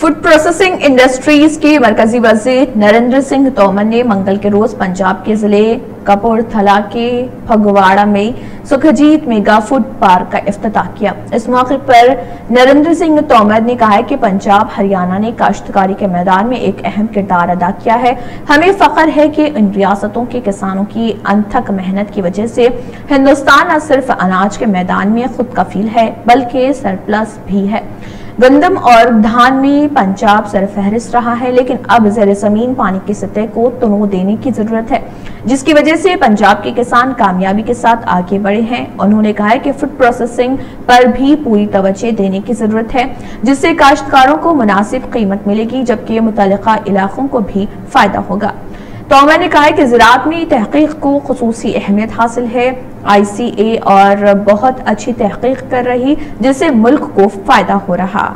Food processing industries के मरकजी वज़ीर नरेंद्र सिंह तोमर ने मंगल के रोज पंजाब के ज़िले कपूरथला के फगवाड़ा में सुखजीत मेगा फ़ूड पार्क का इफ्तः किया। इस मौके पर नरेंद्र सिंह तोमर ने कहा है कि पंजाब हरियाणा ने काश्तकारी के मैदान में एक अहम किरदार अदा किया है। हमें फख्र है कि इन रियासतों के किसानों की अनथक मेहनत की वजह से हिंदुस्तान न सिर्फ़ अनाज के मैदान में खुद कफील है, बल्कि सरप्लस भी है। गंदम और धान में पंजाब सरफहरिस्त रहा है, लेकिन अब जर ज़मीन पानी की सतह को तनो देने की ज़रूरत है, जिसकी वजह से पंजाब के किसान कामयाबी के साथ आगे बढ़े हैं। उन्होंने कहा है कि फ़ूड प्रोसेसिंग पर भी पूरी तवज्जो देने की ज़रूरत है, जिससे काश्तकारों को मुनासिब कीमत मिलेगी, जबकि मुतल इलाकों को भी फ़ायदा होगा। तोमर ने कहा है कि ज़रात में तहकीक को खसूसी अहमियत हासिल है। आई सी ए और बहुत अच्छी तहकीक कर रही, जिससे मुल्क को फ़ायदा हो रहा।